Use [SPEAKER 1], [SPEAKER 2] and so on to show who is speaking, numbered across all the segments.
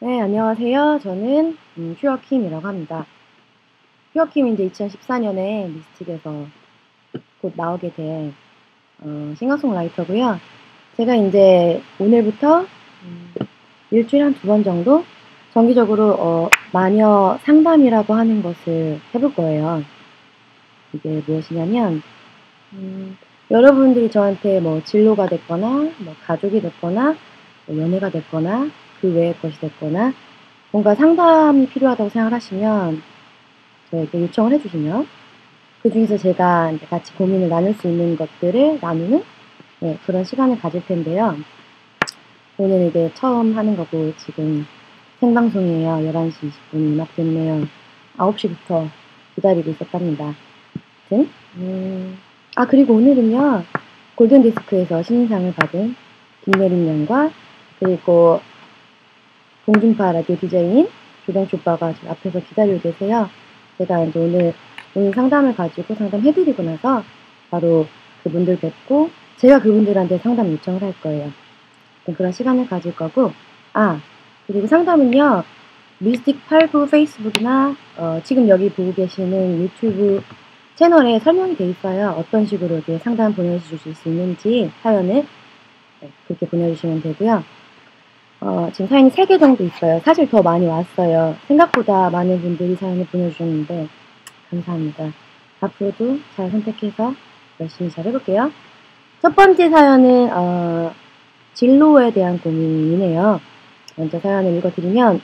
[SPEAKER 1] 네, 안녕하세요. 저는 음, 퓨어킴이라고 합니다. 퓨어킴이 이제 2014년에 미스틱에서 곧 나오게 된 어, 싱어송라이터고요. 제가 이제 오늘부터 음, 일주일에 한 두 번 정도 정기적으로 어, 마녀 상담이라고 하는 것을 해볼 거예요. 이게 무엇이냐면 음, 여러분들이 저한테 뭐 진로가 됐거나 뭐 가족이 됐거나 뭐 연애가 됐거나 그 외의 것이 됐거나 뭔가 상담이 필요하다고 생각하시면 저에게 요청을 해주시면 그 중에서 제가 이제 같이 고민을 나눌 수 있는 것들을 나누는 네, 그런 시간을 가질 텐데요. 오늘 이게 처음 하는 거고 지금 생방송이에요. 11시 20분이 막 됐네요. 9시부터 기다리고 있었답니다. 음, 아 그리고 오늘은요 골든디스크에서 신인상을 받은 김예림 양과 그리고 공중파 라디오 디제이인 조정주 오빠가 앞에서 기다리고 계세요. 제가 이제 오늘 오늘 상담을 가지고 상담해드리고 나서 바로 그분들 뵙고 제가 그분들한테 상담 요청을 할 거예요. 그런 시간을 가질 거고 아 그리고 상담은요 미스틱 89 페이스북이나 어, 지금 여기 보고 계시는 유튜브 채널에 설명이 돼 있어요. 어떤 식으로 이렇게 상담 보내주실 수 있는지 사연을 네, 그렇게 보내주시면 되고요. 어, 지금 사연이 3개 정도 있어요. 사실 더 많이 왔어요. 생각보다 많은 분들이 사연을 보내주셨는데 감사합니다. 앞으로도 잘 선택해서 열심히 잘 해볼게요. 첫 번째 사연은 어, 진로에 대한 고민이네요. 먼저 사연을 읽어드리면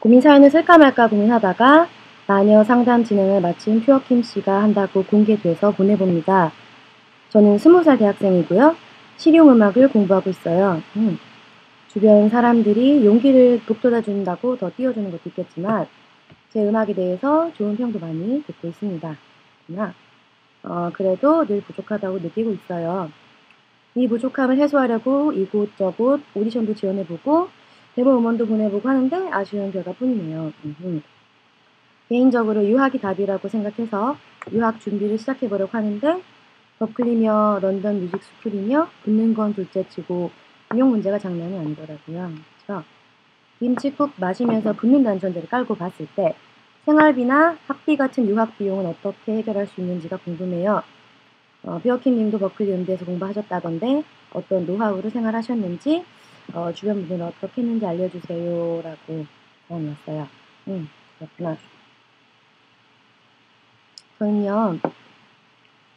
[SPEAKER 1] 고민 사연을 쓸까 말까 고민하다가 마녀 상담 진행을 마친 퓨어킴 씨가 한다고 공개돼서 보내봅니다. 저는 20살 대학생이고요. 실용음악을 공부하고 있어요. 음. 주변 사람들이 용기를 북돋아 준다고 더 띄워주는 것도 있겠지만 제 음악에 대해서 좋은 평도 많이 듣고 있습니다. 그러나 어, 그래도 늘 부족하다고 느끼고 있어요. 이 부족함을 해소하려고 이곳저곳 오디션도 지원해보고 데모 음원도 보내보고 하는데 아쉬운 결과뿐이네요. 음흠. 개인적으로 유학이 답이라고 생각해서 유학 준비를 시작해보려고 하는데 버클리며 런던 뮤직 스쿨이며 붙는 건 둘째치고 비용 문제가 장난이 아니더라고요. 그래서 김치국 마시면서 붙는다는 전제를 깔고 봤을 때 생활비나 학비 같은 유학 비용은 어떻게 해결할 수 있는지가 궁금해요. 어, 퓨어킴님도 버클리 음대에서 공부하셨다던데 어떤 노하우로 생활하셨는지 어, 주변 분들은 어떻게 했는지 알려주세요 라고 사연이 왔어요. 음, 그렇구나. 저는요,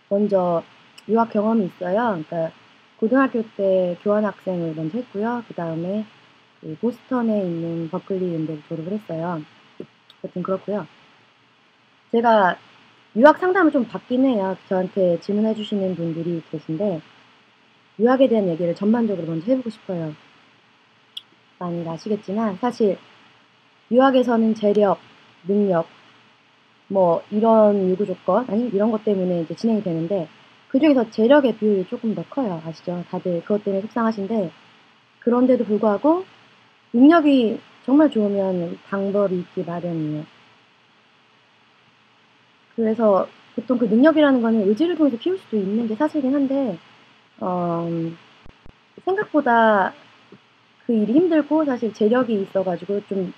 [SPEAKER 1] 먼저 유학 경험이 있어요. 그러니까 고등학교 때 교환학생을 먼저 했고요. 그 다음에 그 보스턴에 있는 버클리 음대를 졸업을 했어요. 하여튼 그렇고요. 제가 유학 상담을 좀 받긴 해요. 저한테 질문해 주시는 분들이 계신데 유학에 대한 얘기를 전반적으로 먼저 해보고 싶어요. 많이 아시겠지만 사실 유학에서는 재력, 능력, 뭐 이런 요구 조건 아니 이런 것 때문에 이제 진행이 되는데 그 중에서 재력의 비율이 조금 더 커요. 아시죠? 다들 그것 때문에 속상하신데 그런데도 불구하고 능력이 정말 좋으면 방법이 있기 마련이에요. 그래서 보통 그 능력이라는 거는 의지를 통해서 키울 수도 있는 게 사실이긴 한데 어, 생각보다 그 일이 힘들고 사실 재력이 있어가지고 좀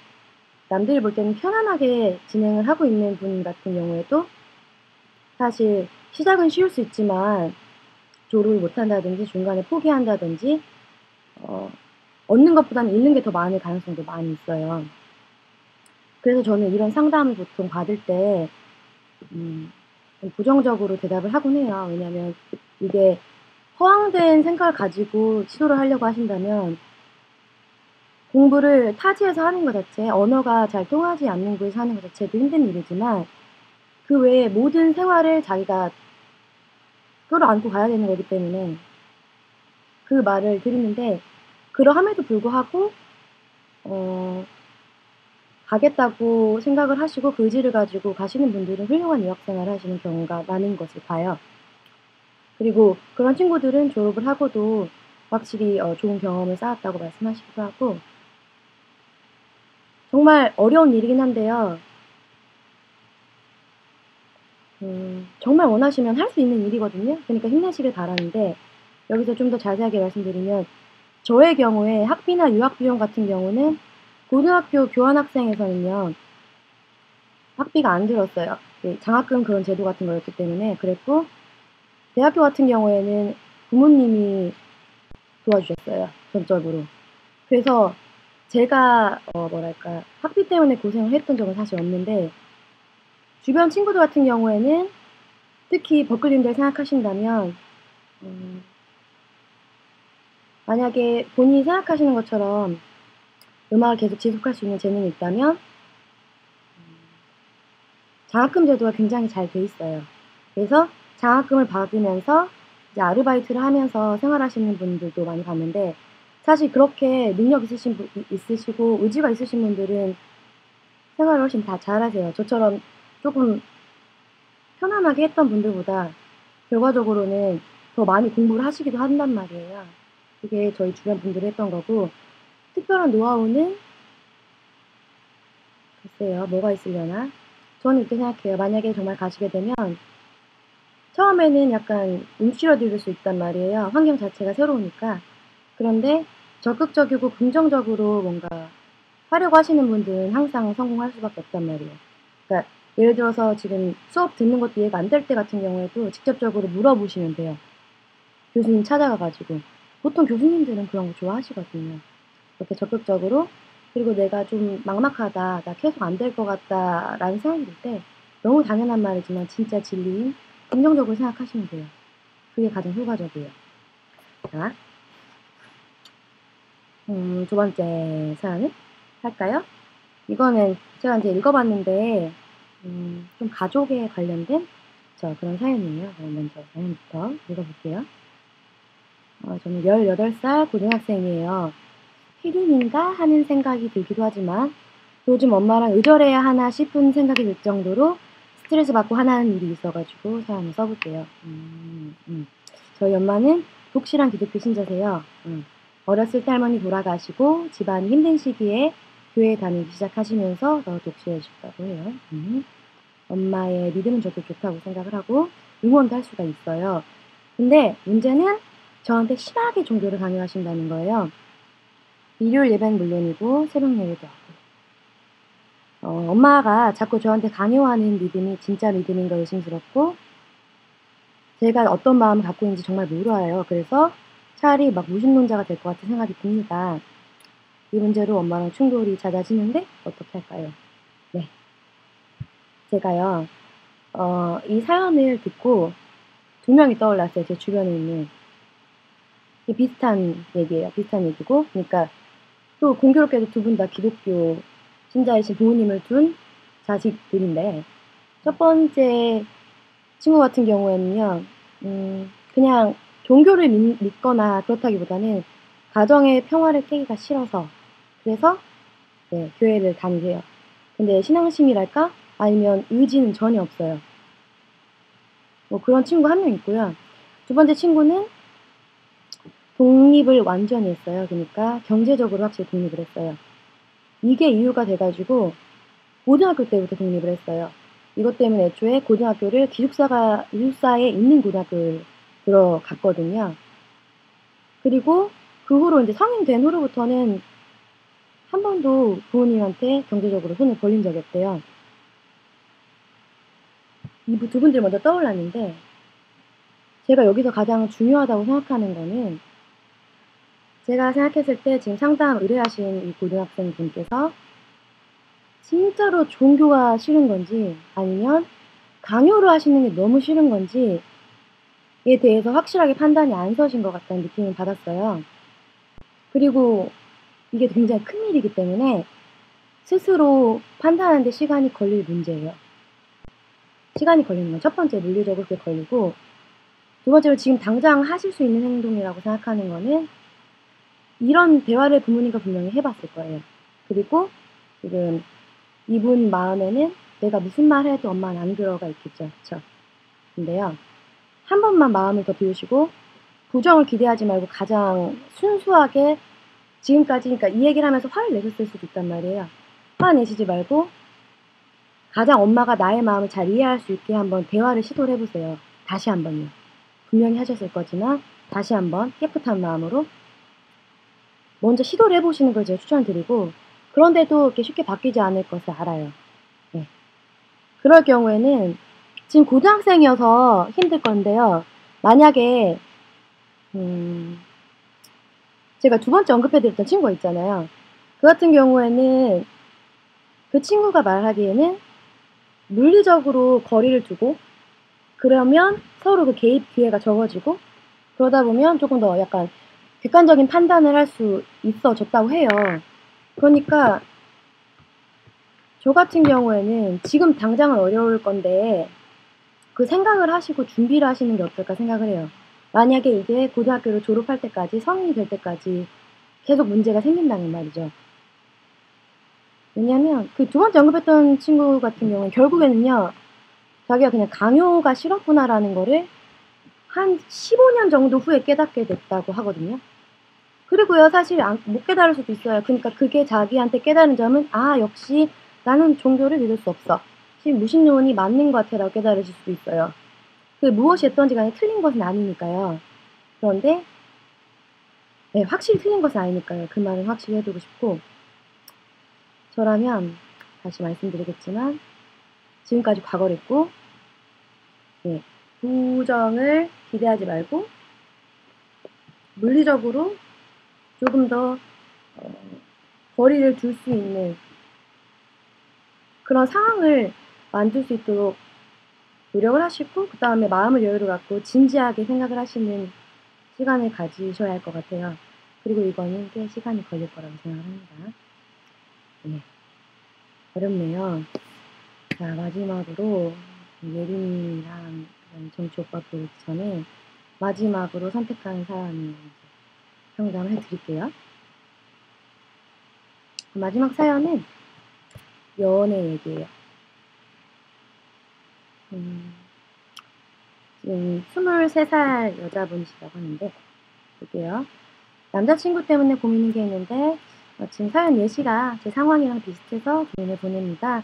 [SPEAKER 1] 남들이 볼 때는 편안하게 진행을 하고 있는 분 같은 경우에도 사실 시작은 쉬울 수 있지만 졸업을 못한다든지 중간에 포기한다든지 어, 얻는 것보다는 잃는 게 더 많을 가능성도 많이 있어요. 그래서 저는 이런 상담을 보통 받을 때 음, 부정적으로 대답을 하곤 해요. 왜냐하면 이게 허황된 생각을 가지고 시도를 하려고 하신다면 공부를 타지에서 하는 것 자체, 언어가 잘 통하지 않는 곳에서 하는 것 자체도 힘든 일이지만 그 외에 모든 생활을 자기가 끌어안고 가야 되는 거기 때문에 그 말을 드리는데 그러함에도 불구하고 어, 가겠다고 생각을 하시고 그 의지를 가지고 가시는 분들은 훌륭한 유학생활을 하시는 경우가 많은 것을 봐요. 그리고 그런 친구들은 졸업을 하고도 확실히 어, 좋은 경험을 쌓았다고 말씀하시기도 하고 정말 어려운 일이긴 한데요. 음, 정말 원하시면 할 수 있는 일이거든요. 그러니까 힘내시길 바라는데 여기서 좀 더 자세하게 말씀드리면 저의 경우에 학비나 유학 비용 같은 경우는 고등학교 교환학생에서는요, 학비가 안 들었어요. 장학금 그런 제도 같은 거였기 때문에 그랬고, 대학교 같은 경우에는 부모님이 도와주셨어요. 전적으로. 그래서 제가 어 뭐랄까 학비 때문에 고생을 했던 적은 사실 없는데 주변 친구들 같은 경우에는 특히 버클린들 생각하신다면 음, 만약에 본인이 생각하시는 것처럼 음악을 계속 지속할 수 있는 재능이 있다면 음, 장학금 제도가 굉장히 잘 돼 있어요. 그래서 장학금을 받으면서 이제 아르바이트를 하면서 생활하시는 분들도 많이 봤는데 사실 그렇게 능력 있으신 분, 있으시고 의지가 있으신 분들은 생활을 훨씬 다 잘하세요. 저처럼 조금 편안하게 했던 분들보다 결과적으로는 더 많이 공부를 하시기도 한단 말이에요. 그게 저희 주변 분들이 했던 거고 특별한 노하우는 글쎄요 뭐가 있으려나 저는 이렇게 생각해요. 만약에 정말 가시게 되면 처음에는 약간 움츠러들 수 있단 말이에요. 환경 자체가 새로우니까. 그런데 적극적이고 긍정적으로 뭔가 하려고 하시는 분들은 항상 성공할 수밖에 없단 말이에요. 그러니까 예를 들어서 지금 수업 듣는 것도 이해가 안 될 때 같은 경우에도 직접적으로 물어보시면 돼요. 교수님 찾아가가지고. 보통 교수님들은 그런 거 좋아하시거든요. 이렇게 적극적으로 그리고 내가 좀 막막하다, 나 계속 안 될 것 같다 라는 생각이 들 때 너무 당연한 말이지만 진짜 진리인 긍정적으로 생각하시면 돼요. 그게 가장 효과적이에요. 자, 음, 두 번째 사연은 할까요? 이거는 제가 이제 읽어봤는데 음, 좀 가족에 관련된 저 그런 사연이에요. 먼저 사연부터 읽어볼게요. 어, 저는 18살 고등학생이에요. 필인인가 하는 생각이 들기도 하지만 요즘 엄마랑 의절해야 하나 싶은 생각이 들 정도로 스트레스 받고 화나는 일이 있어가지고 사연을 써볼게요. 음, 음. 저희 엄마는 독실한 기독교 신자세요. 음. 어렸을 때 할머니 돌아가시고 집안이 힘든 시기에 교회 다니기 시작하시면서 더 독실해졌다고 해요. 음. 엄마의 믿음은 저도 좋다고 생각을 하고 응원도 할 수가 있어요. 근데 문제는 저한테 심하게 종교를 강요하신다는 거예요. 일요일 예배는 물론이고 새벽 예배도 하고 어, 엄마가 자꾸 저한테 강요하는 믿음이 진짜 믿음인가 의심스럽고 제가 어떤 마음을 갖고 있는지 정말 몰라요. 그래서 차라리 막 무신론자가 될 것 같은 생각이 듭니다. 이 문제로 엄마랑 충돌이 잦아지는데 어떻게 할까요? 네. 제가요, 어, 이 사연을 듣고 두 명이 떠올랐어요. 제 주변에 있는. 비슷한 얘기예요. 비슷한 얘기고. 그러니까 또 공교롭게도 두 분 다 기독교 신자이신 부모님을 둔 자식들인데 첫 번째 친구 같은 경우에는요, 음, 그냥 종교를 믿, 거나 그렇다기보다는 가정의 평화를 깨기가 싫어서 그래서 네, 교회를 다니세요. 근데 신앙심이랄까 아니면 의지는 전혀 없어요. 뭐 그런 친구 한 명 있고요. 두 번째 친구는 독립을 완전히 했어요. 그러니까 경제적으로 확실히 독립을 했어요. 이게 이유가 돼가지고 고등학교 때부터 독립을 했어요. 이것 때문에 애초에 고등학교를 기숙사가 기숙사에 있는 고등학교를 들어갔거든요. 그리고 그 후로 이제 성인 된 후로부터는 한 번도 부모님한테 경제적으로 손을 벌린 적이 없대요. 이 두 분들 먼저 떠올랐는데 제가 여기서 가장 중요하다고 생각하는 거는 제가 생각했을 때 지금 상담 의뢰하신 이 고등학생 분께서 진짜로 종교가 싫은 건지 아니면 강요를 하시는 게 너무 싫은 건지에 대해서 확실하게 판단이 안 서신 것 같다는 느낌을 받았어요. 그리고 이게 굉장히 큰 일이기 때문에 스스로 판단하는데 시간이 걸릴 문제예요. 시간이 걸리는 건첫 번째 물리적으로 그렇게 걸리고 두 번째로 지금 당장 하실 수 있는 행동이라고 생각하는 거는 이런 대화를 부모님과 분명히 해봤을 거예요. 그리고 지금 이분 마음에는 내가 무슨 말 해도 엄마는 안 들어가 있겠죠. 그쵸? 근데요. 한 번만 마음을 더 비우시고 부정을 기대하지 말고 가장 순수하게 지금까지 그러니까 이 얘기를 하면서 화를 내셨을 수도 있단 말이에요. 화 내시지 말고 가장 엄마가 나의 마음을 잘 이해할 수 있게 한번 대화를 시도를 해보세요. 다시 한번요. 분명히 하셨을 거지만 다시 한번 깨끗한 마음으로 먼저 시도를 해보시는 걸 제가 추천드리고 그런데도 이렇게 쉽게 바뀌지 않을 것을 알아요. 네. 그럴 경우에는 지금 고등학생이어서 힘들 건데요. 만약에 음, 제가 두 번째 언급해드렸던 친구가 있잖아요. 그 같은 경우에는 그 친구가 말하기에는 물리적으로 거리를 두고 그러면 서로 그 개입 기회가 적어지고 그러다 보면 조금 더 약간 객관적인 판단을 할 수 있어졌다고 해요. 그러니까 저 같은 경우에는 지금 당장은 어려울 건데 그 생각을 하시고 준비를 하시는 게 어떨까 생각을 해요. 만약에 이게 고등학교를 졸업할 때까지 성인이 될 때까지 계속 문제가 생긴다는 말이죠. 왜냐면 그 두 번째 언급했던 친구 같은 경우는 결국에는요. 자기가 그냥 강요가 싫었구나라는 거를 한 15년 정도 후에 깨닫게 됐다고 하거든요. 그리고요, 사실 못 깨달을 수도 있어요. 그러니까 그게 자기한테 깨달은 점은, 아, 역시 나는 종교를 믿을 수 없어. 지금 무신론이 맞는 것 같아라고 깨달으실 수도 있어요. 그 무엇이 했던지 간에 틀린 것은 아니니까요. 그런데, 네, 확실히 틀린 것은 아니니까요. 그 말은 확실히 해두고 싶고, 저라면, 다시 말씀드리겠지만, 지금까지 과거랬고, 네, 부정을 기대하지 말고, 물리적으로 조금 더 어, 거리를 둘 수 있는 그런 상황을 만들 수 있도록 노력을 하시고 그 다음에 마음을 여유를 갖고 진지하게 생각을 하시는 시간을 가지셔야 할 것 같아요. 그리고 이거는 꽤 시간이 걸릴 거라고 생각합니다. 네. 어렵네요. 자, 마지막으로 예린이랑 정치 오빠 보기 전에 마지막으로 선택한 사람이 상담을 해드릴게요. 마지막 사연은 연애 얘기예요. 음, 지금 23살 여자분이시라고 하는데 볼게요. 남자친구 때문에 고민인 게 있는데 어, 지금 사연 예시가 제 상황이랑 비슷해서 고민을 보냅니다.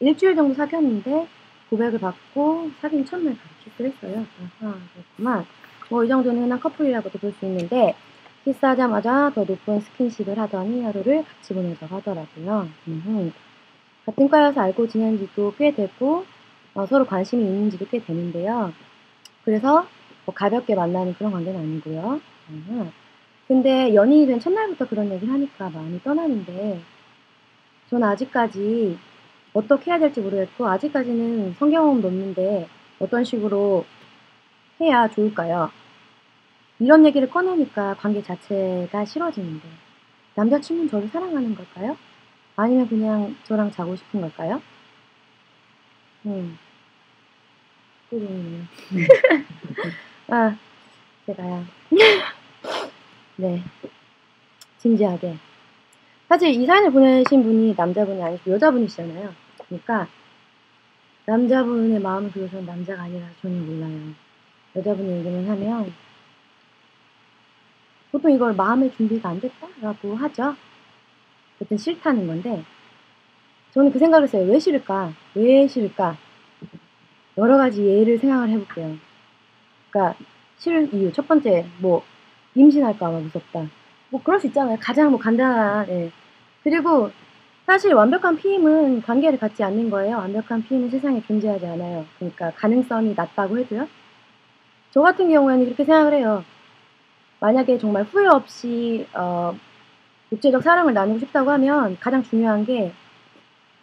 [SPEAKER 1] 일주일 정도 사귀었는데 고백을 받고 사귄 첫날 바로 키스를 했어요. 아하, 그렇구만. 뭐 이 정도는 흔한 커플이라고도 볼 수 있는데 키스하자마자 더 높은 스킨십을 하더니 하루를 같이 보내자고 하더라고요. 음흠. 같은 과여서 알고 지낸 지도 꽤 됐고 어, 서로 관심이 있는지도 꽤 되는데요. 그래서 뭐 가볍게 만나는 그런 관계는 아니고요. 음흠. 근데 연인이 된 첫날부터 그런 얘기를 하니까 마음이 떠나는데 저는 아직까지 어떻게 해야 될지 모르겠고 아직까지는 성경험도 없는데 어떤 식으로 해야 좋을까요? 이런 얘기를 꺼내니까 관계 자체가 싫어지는데 남자친구는 저를 사랑하는 걸까요? 아니면 그냥 저랑 자고 싶은 걸까요? 음. 꿀이네요. 아, 제가요. 네. 진지하게. 사실 이 사연을 보내신 분이 남자분이 아니고 여자분이시잖아요. 그러니까 남자분의 마음을 그려서는 남자가 아니라 전혀 몰라요. 여자분이 얘기만 하면 보통 이걸 마음의 준비가 안 됐다라고 하죠. 어쨌든 싫다는 건데 저는 그 생각을 했어요. 왜 싫을까? 왜 싫을까? 여러 가지 예를 생각을 해볼게요. 그러니까 싫은 이유 첫 번째 뭐 임신할까봐 무섭다. 뭐 그럴 수 있잖아요. 가장 뭐 간단한 예. 그리고 사실 완벽한 피임은 관계를 갖지 않는 거예요. 완벽한 피임은 세상에 존재하지 않아요. 그러니까 가능성이 낮다고 해도요. 저 같은 경우에는 그렇게 생각을 해요. 만약에 정말 후회 없이 어, 육체적 사랑을 나누고 싶다고 하면 가장 중요한 게이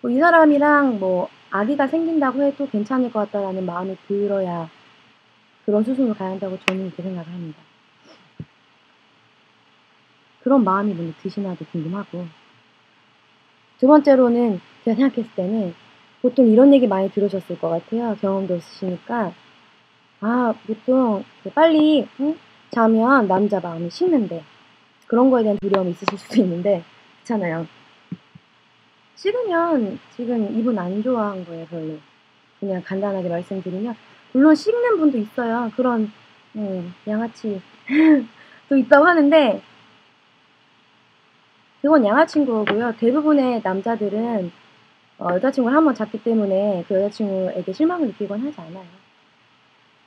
[SPEAKER 1] 뭐 사람이랑 뭐 아기가 생긴다고 해도 괜찮을 것 같다라는 마음이 들어야 그런 수순을 가야 한다고 저는 그렇게 생각을 합니다. 그런 마음이 먼저 드시나도 궁금하고 두 번째로는 제가 생각했을 때는 보통 이런 얘기 많이 들으셨을 것 같아요. 경험도 있으시니까 아 보통 빨리 응? 자면 남자 마음이 식는데 그런 거에 대한 두려움이 있으실 수도 있는데 그렇잖아요. 식으면 지금 이분 안 좋아한 거예요 별로. 그냥 간단하게 말씀드리면 물론 식는 분도 있어요. 그런 음, 양아치 도 있다고 하는데 그건 양아친구고요. 대부분의 남자들은 어, 여자친구를 한 번 잡기 때문에 그 여자친구에게 실망을 느끼곤 하지 않아요.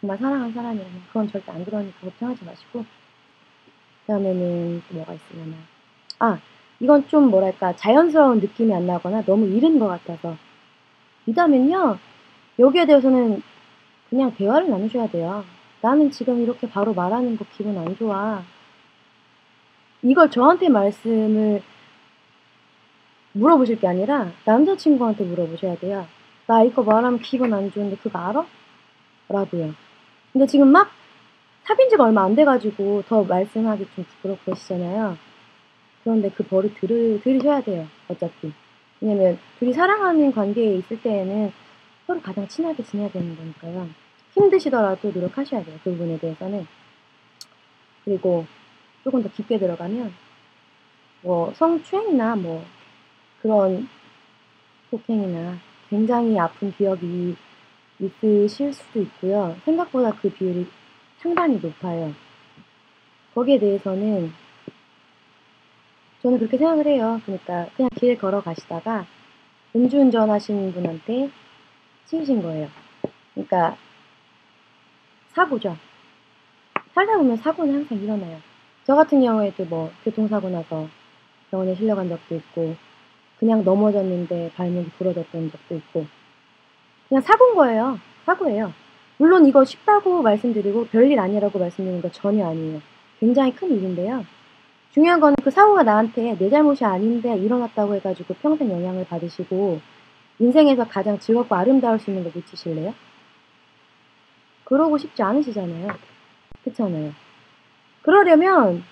[SPEAKER 1] 정말 사랑하는 사람이라면 그건 절대 안 그러니까 걱정하지 마시고 그 다음에는 또 뭐가 있으려나 아 이건 좀 뭐랄까 자연스러운 느낌이 안 나거나 너무 이른 것 같아서 미담은요 여기에 대해서는 그냥 대화를 나누셔야 돼요. 나는 지금 이렇게 바로 말하는 거 기분 안 좋아. 이걸 저한테 말씀을 물어보실 게 아니라 남자친구한테 물어보셔야 돼요. 나 이거 말하면 기분 안 좋은데 그거 알아? 라고요. 근데 지금 막 사귄 지가 얼마 안 돼가지고 더 말씀하기 좀 부끄럽고 그러시잖아요. 그런데 그 버릇 들으, 들으셔야 돼요. 어차피. 왜냐면 둘이 사랑하는 관계에 있을 때에는 서로 가장 친하게 지내야 되는 거니까요. 힘드시더라도 노력하셔야 돼요. 그 부분에 대해서는. 그리고 조금 더 깊게 들어가면 뭐 성추행이나 뭐 그런 폭행이나 굉장히 아픈 기억이 있으실 수도 있고요. 생각보다 그 비율이 상당히 높아요. 거기에 대해서는 저는 그렇게 생각을 해요. 그러니까 그냥 길 걸어 가시다가 음주운전 하시는 분한테 치우신 거예요. 그러니까 사고죠. 살다 보면 사고는 항상 일어나요. 저 같은 경우에도 뭐 교통사고 나서 병원에 실려간 적도 있고 그냥 넘어졌는데 발목이 부러졌던 적도 있고 그냥 사고인 거예요. 사고예요. 물론 이거 쉽다고 말씀드리고 별일 아니라고 말씀드리는 거 전혀 아니에요. 굉장히 큰 일인데요. 중요한 거는 그 사고가 나한테 내 잘못이 아닌데 일어났다고 해가지고 평생 영향을 받으시고 인생에서 가장 즐겁고 아름다울 수 있는 거 놓치실래요? 그러고 싶지 않으시잖아요. 그렇잖아요. 그러려면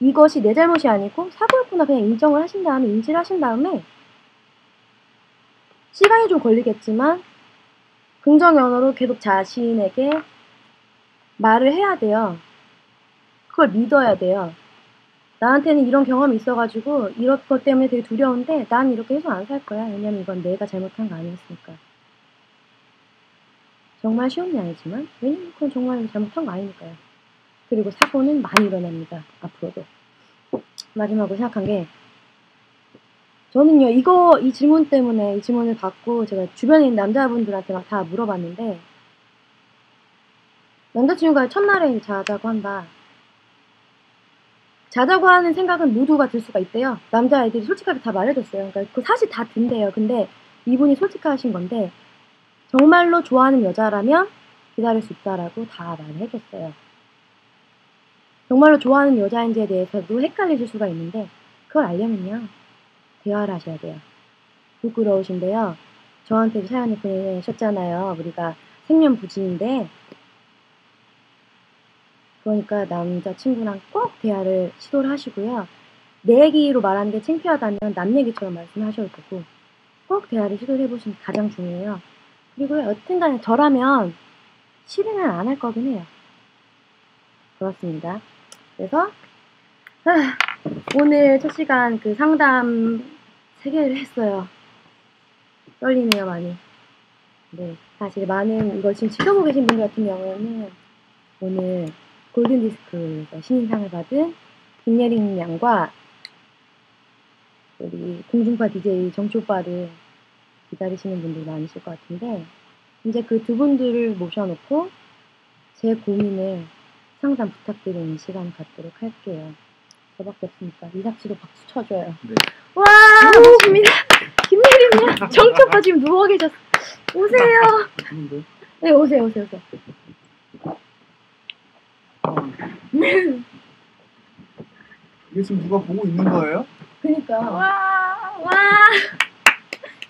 [SPEAKER 1] 이것이 내 잘못이 아니고 사고였구나 그냥 인정을 하신 다음에 인지를 하신 다음에 시간이 좀 걸리겠지만 긍정 언어로 계속 자신에게 말을 해야 돼요. 그걸 믿어야 돼요. 나한테는 이런 경험이 있어가지고 이런 것 때문에 되게 두려운데 난 이렇게 해서 안 살 거야. 왜냐면 이건 내가 잘못한 거 아니었으니까. 정말 쉬운 게 아니지만 왜냐면 그건 정말 잘못한 거 아니니까요. 그리고 사고는 많이 일어납니다. 앞으로도. 마지막으로 생각한 게 저는요 이거 이 질문 때문에 이 질문을 받고 제가 주변에 있는 남자분들한테 막 다 물어봤는데 남자친구가 첫날에 자자고 한다. 자자고 하는 생각은 모두가 들 수가 있대요. 남자애들이 솔직하게 다 말해줬어요. 그러니까 그 사실 다 든대요. 근데 이분이 솔직하신 건데 정말로 좋아하는 여자라면 기다릴 수 있다라고 다 말을 해줬어요. 정말로 좋아하는 여자인지에 대해서도 헷갈리실 수가 있는데 그걸 알려면요. 대화를 하셔야 돼요. 부끄러우신데요. 저한테도 사연을 보내셨잖아요. 우리가 생면부진인데 그러니까 남자친구랑 꼭 대화를 시도를 하시고요. 내 얘기로 말하는 게 창피하다면 남 얘기처럼 말씀하셔도 되고 꼭 대화를 시도를 해보시는 게 가장 중요해요. 그리고 여튼 간에 저라면 실행을 안 할 거긴 해요. 그렇습니다. 그래서 아, 오늘 첫 시간 그 상담 3개를 했어요. 떨리네요, 많이. 네. 사실 많은 이걸 지금 지켜보고 계신 분들 같은 경우에는 오늘 골든디스크에서 신인상을 받은 김예린 양과 우리 공중파 DJ 정치 오빠를 기다리시는 분들 많으실 것 같은데 이제 그 두 분들을 모셔놓고 제 고민을 상담 부탁드리는 시간 갖도록 할게요. 저밖에 없으니까 이삭 씨도 박수 쳐줘요.
[SPEAKER 2] 네.
[SPEAKER 1] 와 반갑습니다. 김예린이요. 정치 오빠 지금 누워 계셨어. 오세요. 네 오세요 오세요 오세요.
[SPEAKER 2] 이게 지금 누가 보고 있는 거예요?
[SPEAKER 1] 그니까. 와, 와.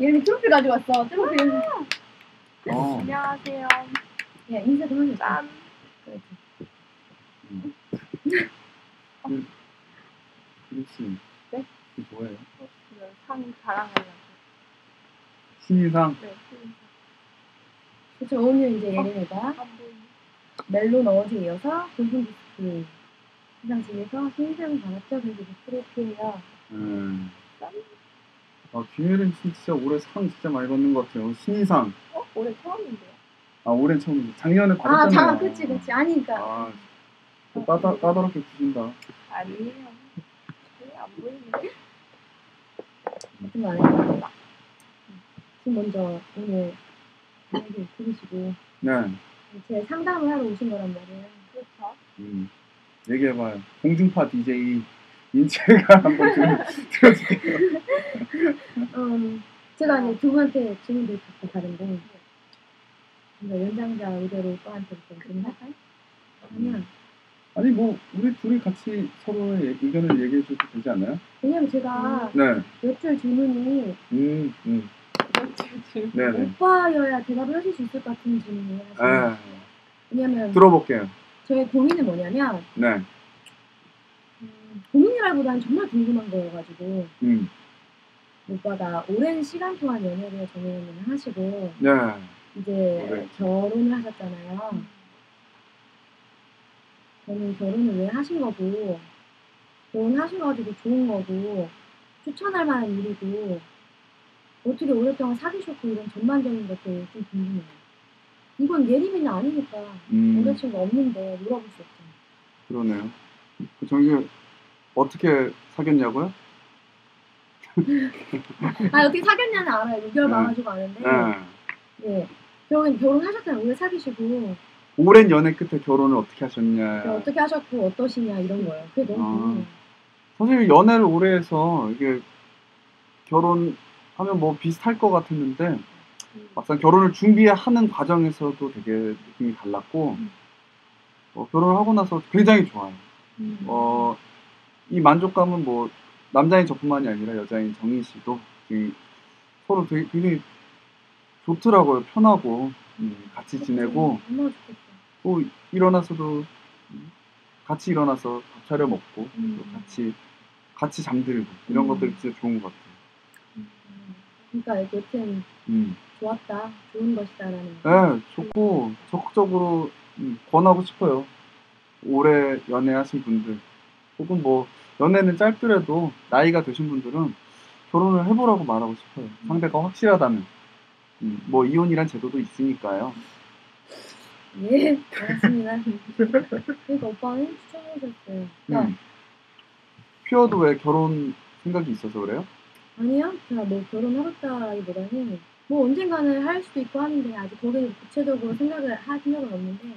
[SPEAKER 1] 예림이 트로피 가져왔어. 트로피.
[SPEAKER 2] 어.
[SPEAKER 3] 안녕하세요.
[SPEAKER 1] 야, 인사 좀 해줘.
[SPEAKER 3] 짠.
[SPEAKER 2] 그 렇지.
[SPEAKER 3] 네?
[SPEAKER 2] 이게 뭐예요?
[SPEAKER 3] 이거 상 자랑하려고.
[SPEAKER 2] 신인상.
[SPEAKER 3] 네, 신인상.
[SPEAKER 1] 그쵸, 오늘 이제 예림이가
[SPEAKER 3] 안 보이네.
[SPEAKER 1] 멜론 어제 이어서 골든 디스크 시상식에서 신상 받았죠. 그래서 그 트로피예요.
[SPEAKER 2] 음. 아, 김혜린 씨 진짜 올해 상 진짜 많이 받는 것 같아요. 신인상.
[SPEAKER 3] 어? 올해 처음인데요?
[SPEAKER 2] 아, 올해 처음. 작년에
[SPEAKER 1] 아,
[SPEAKER 2] 받았잖아요.
[SPEAKER 1] 자, 그치, 그치. 아니까.
[SPEAKER 2] 아, 또 까다, 까다롭게 주신다.
[SPEAKER 3] 아니에요. 네, 안.
[SPEAKER 1] 같은 거 아니에요. 지금 먼저 오늘 얘기 들으시고
[SPEAKER 2] 네.
[SPEAKER 1] 제 상담을 하러 오신 거란 말이에요.
[SPEAKER 3] 그렇죠.
[SPEAKER 2] 음. 얘기해봐요. 공중파 DJ 인체가 한번 들- 들어줄게요.
[SPEAKER 1] 음, 제가 이제 두 분한테 질문드릴 게 다른데, 연장자 의대로 오빠한테 좀 질문할까요? 그러면,
[SPEAKER 2] 아니 뭐 우리 둘이 같이 서로의 얘- 의견을 얘기해 줘도 되지 않나요?
[SPEAKER 1] 왜냐면 제가
[SPEAKER 2] 네.
[SPEAKER 1] 몇줄 질문이
[SPEAKER 2] 음, 음. 네네.
[SPEAKER 1] 오빠여야 대답을 하실 수 있을 것 같은 질문이에요.
[SPEAKER 2] 아,
[SPEAKER 1] 왜냐면
[SPEAKER 2] 들어볼게요.
[SPEAKER 1] 저의 고민은 뭐냐면,
[SPEAKER 2] 네.
[SPEAKER 1] 음, 고민이라기보다는 정말 궁금한 거여가지고,
[SPEAKER 2] 음.
[SPEAKER 1] 오빠가 오랜 시간 동안 연애를 전연을 하시고,
[SPEAKER 2] 네.
[SPEAKER 1] 이제
[SPEAKER 2] 오래.
[SPEAKER 1] 결혼을 하셨잖아요. 저는 결혼을 왜 하신 거고, 결혼하셔가지고 좋은 거고, 추천할 만한 일이고, 어떻게 오랫동안 사귀셨고, 이런 전반적인 것들 좀 궁금해요. 이건 예림이는 아니니까,
[SPEAKER 2] 음.
[SPEAKER 1] 여자친구 없는데 물어볼 수 없잖아요.
[SPEAKER 2] 그러네요. 그 저기 어떻게 사귀었냐고요?
[SPEAKER 1] 아, 어떻게 사귀었냐는 알아요. 6개월
[SPEAKER 2] 네.
[SPEAKER 1] 봐가지고 아는데,
[SPEAKER 2] 네.
[SPEAKER 1] 예. 결혼, 결혼하셨잖아요. 오래 사귀시고,
[SPEAKER 2] 오랜 연애 끝에 결혼을 어떻게 하셨냐.
[SPEAKER 1] 어떻게 하셨고, 어떠시냐, 이런 거예요. 그게 너무
[SPEAKER 2] 아. 사실 연애를 오래 해서 이게 결혼하면 뭐 비슷할 것 같았는데 막상 결혼을 준비하는 과정에서도 되게 느낌이 달랐고
[SPEAKER 1] 음.
[SPEAKER 2] 어, 결혼을 하고 나서 굉장히 좋아요.
[SPEAKER 1] 음.
[SPEAKER 2] 어, 이 만족감은 뭐 남자인 저뿐만이 아니라 여자인 정인 씨도 이 서로 되게, 굉장히 좋더라고요. 편하고 음, 같이 지내고. 또 일어나서도 음, 같이 일어나서 밥 차려 먹고
[SPEAKER 1] 음.
[SPEAKER 2] 또 같이 같이 잠들고 이런
[SPEAKER 1] 음.
[SPEAKER 2] 것들이 진짜 좋은 것 같아요.
[SPEAKER 1] 음. 그러니까 여튼
[SPEAKER 2] 음.
[SPEAKER 1] 좋았다, 좋은 것이다라는. 거.
[SPEAKER 2] 네, 좋고 적극적으로 음, 권하고 싶어요. 오래 연애하신 분들 혹은 뭐 연애는 짧더라도 나이가 되신 분들은 결혼을 해보라고 말하고 싶어요. 상대가 확실하다면. 음, 뭐 이혼이란 제도도 있으니까요.
[SPEAKER 1] 예, 알았습니다. 그러니까 오빠는 추천해줬어요. 그러니까
[SPEAKER 2] 음. 퓨어도 왜 결혼 생각이 있어서 그래요?
[SPEAKER 1] 아니요, 제가 뭐 결혼하겠다기보다는 뭐 언젠가는 할 수도 있고 하는데 아직 거기는 구체적으로 생각을 할 생각은 없는데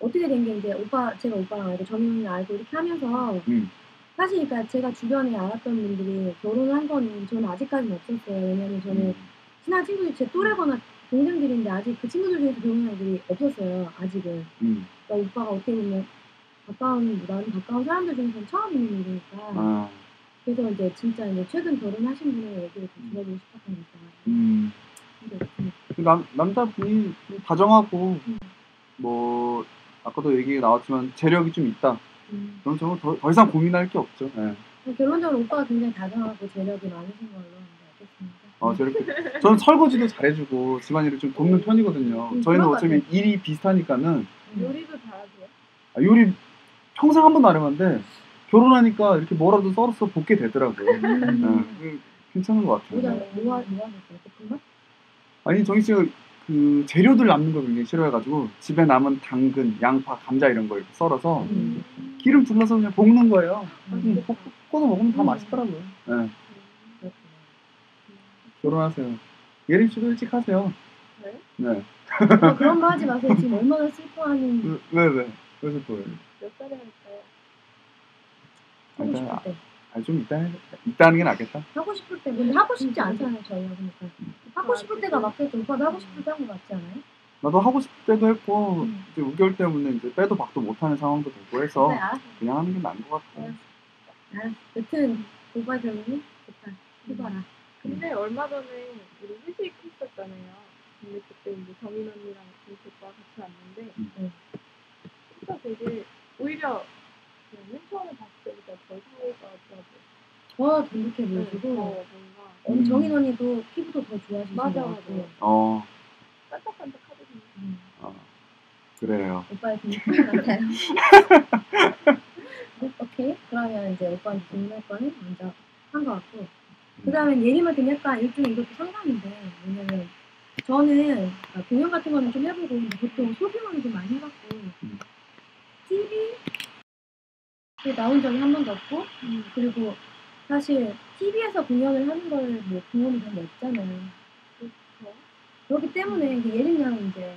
[SPEAKER 1] 어떻게 된 게 이제 오빠 제가 오빠랑 알고 정영이를 알고 이렇게 하면서
[SPEAKER 2] 음.
[SPEAKER 1] 사실 그러니까 제가 주변에 알았던 분들이 결혼을 한 거는 저는 아직까지는 없었어요. 왜냐면 저는 친한 친구들 제 또래거나 동생들인데 아직 그 친구들 중에서 결혼한 애들이 없었어요. 아직은.
[SPEAKER 2] 음.
[SPEAKER 1] 그러니까 오빠가 어떻게 보면 가까운 나는 가까운 사람들 중에서는 처음 있는 일이니까.
[SPEAKER 2] 아,
[SPEAKER 1] 그래서 이제 진짜 이제 최근 결혼하신 분의 얘기를 좀 들어보고 거죠.
[SPEAKER 2] 음.
[SPEAKER 1] 음,
[SPEAKER 2] 남, 남자분이 좀 다정하고
[SPEAKER 1] 음.
[SPEAKER 2] 뭐 아까도 얘기 나왔지만 재력이 좀 있다.
[SPEAKER 1] 음.
[SPEAKER 2] 그럼 저는 더, 더 이상 고민할 게 없죠. 예.
[SPEAKER 1] 결론적으로 오빠가 굉장히 다정하고 재력이 많으신 걸로 알겠습니다.
[SPEAKER 2] 어, 저렇게 저는 설거지도 잘해주고 집안일을 좀 돕는 편이거든요.
[SPEAKER 1] 음,
[SPEAKER 2] 저희는 어차피 일이 비슷하니까는
[SPEAKER 1] 음.
[SPEAKER 3] 요리도 잘하세요?
[SPEAKER 2] 아, 요리 평생 한 번도 안 해봤는데 결혼하니까 이렇게 뭐라도 썰어서 볶게 되더라고요.
[SPEAKER 1] 음.
[SPEAKER 2] 예, 그 괜찮은 것 같아요.
[SPEAKER 1] 뭐하셨어요? 볶음밥?
[SPEAKER 2] 아니 정희 씨가 그 재료들 남는 걸 굉장히 싫어해가지고 집에 남은 당근, 양파, 감자 이런 거 이렇게 썰어서
[SPEAKER 1] 음.
[SPEAKER 2] 기름 둘러서 그냥 볶는 거예요.
[SPEAKER 1] 음.
[SPEAKER 2] 음, 볶- 볶아서 먹으면 다
[SPEAKER 1] 음.
[SPEAKER 2] 맛있더라고요. 예,
[SPEAKER 1] 그렇구나.
[SPEAKER 2] 결혼하세요. 예림 씨도 일찍 하세요.
[SPEAKER 3] 네?
[SPEAKER 2] 네.
[SPEAKER 1] 오빠 그런 거 하지 마세요. 지금 얼마나 슬퍼하는
[SPEAKER 2] 왜 왜? 그래서
[SPEAKER 3] 또몇 살에 할까요?
[SPEAKER 1] 하고
[SPEAKER 2] 일단
[SPEAKER 1] 싶을 때.
[SPEAKER 2] 아, 좀 이따 해- 이따 하는 게 낫겠다.
[SPEAKER 1] 하고 싶을 때. 근데 하고 싶지 않잖아요. 저희가 그러니까. 하고 싶을 때가 맞겠죠. 오빠도 하고 싶을 때 한거 맞지 않아요?
[SPEAKER 2] 나도 하고 싶을 때도 했고
[SPEAKER 1] 음.
[SPEAKER 2] 이제 우결 때문에 이제 빼도 박도 못하는 상황도 되고 해서
[SPEAKER 1] 네.
[SPEAKER 2] 그냥 하는 게 나은 것 같아.
[SPEAKER 1] 알았어. 알았어. 여튼 오빠 결혼이 좋다. 해봐라.
[SPEAKER 3] 근데 얼마 전에 우리 회식 했었잖아요. 근데 그때 이제 정인 언니랑 이렇게 오빠가 같이 왔는데
[SPEAKER 2] 음.
[SPEAKER 3] 진짜 되게 오히려 그냥 맨 처음에 봤을 때보다 더 상호가 좋아져요.
[SPEAKER 1] 더 돈독해
[SPEAKER 3] 네,
[SPEAKER 1] 보이시고
[SPEAKER 3] 더 뭔가
[SPEAKER 1] 어,
[SPEAKER 2] 음.
[SPEAKER 1] 정인 언니도 피부도 더 좋아지신 것
[SPEAKER 3] 맞아,
[SPEAKER 1] 같고
[SPEAKER 3] 맞아.
[SPEAKER 2] 어,
[SPEAKER 3] 반짝반짝하거든요.
[SPEAKER 1] 음,
[SPEAKER 2] 어, 그래요.
[SPEAKER 1] 오빠의 것 같아요. 오케이. 그러면 이제 오빠한테 질문할 거는 먼저 한 것 같고 그 다음에 예림한테 약간 일종의 이것도 상담인데 왜냐면 저는 아, 공연 같은 거는 좀 해보고 보통 소규모는 좀 많이 해봤고
[SPEAKER 2] 음.
[SPEAKER 1] TV에 나온 적이 한 번도 없고
[SPEAKER 3] 음.
[SPEAKER 1] 그리고 사실 TV에서 공연을 하는 걸뭐 공연이 거 없잖아요.
[SPEAKER 3] 그렇죠.
[SPEAKER 1] 그렇기 때문에 예림 양은 이제